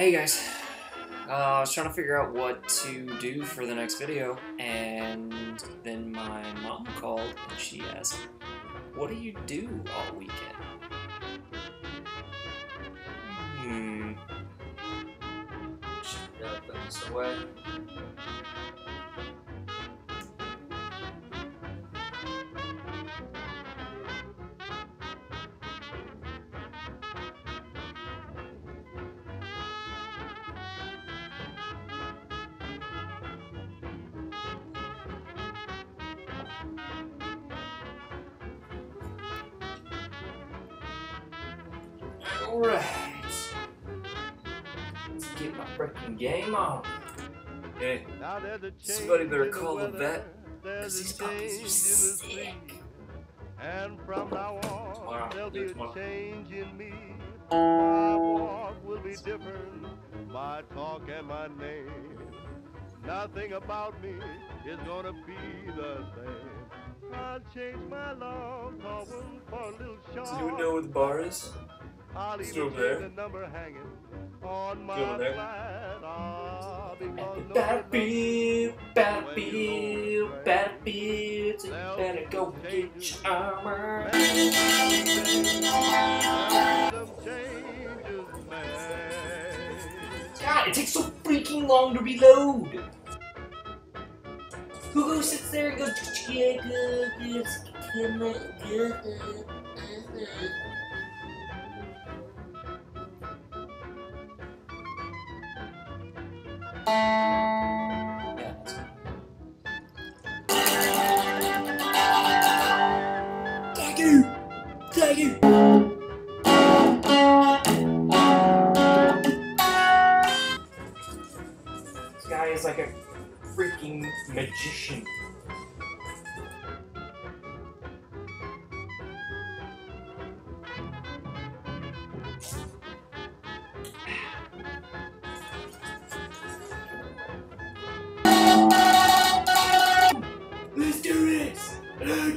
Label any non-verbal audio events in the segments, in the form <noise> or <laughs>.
Hey guys, uh, I was trying to figure out what to do for the next video, and then my mom called and she asked, What do you do all weekend? Hmm. Away. Alright. Let's get my freaking game on. Hey, somebody better call the vet, because these puppies are sick. And from now on, Tomorrow, there'll do be tomorrow. a change in me. My walk will be different, my talk and my name. Nothing about me is gonna be the same. I'll change my long for a little short. Does anyone know where the bar is? I'll even there. the number hanging on my over there. flat. Ah, because no Bad one beer, bad beer, bad beer, so you better go get your armor. Some changes made. God, it takes so freaking long to reload. Who sits there and goes, yeah, good, good, good, good, good. Thank you! Thank you! Guy is like a freaking magician.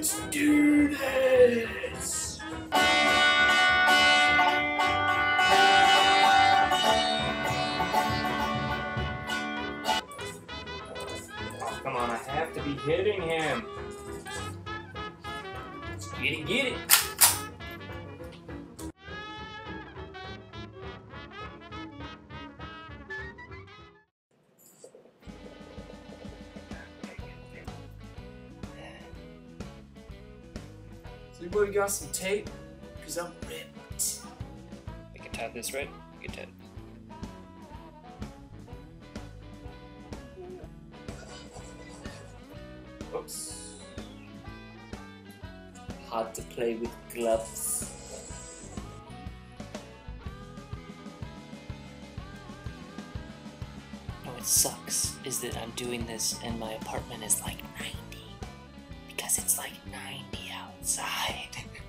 Let's do this! Oh, come on, I have to be hitting him. Get it, get it. Anybody got some tape? Cause I'm ripped. I can tap this right? You can tap. Oops. Hard to play with gloves. It sucks is that I'm doing this and my apartment is like 90. It's like 90 outside. <laughs>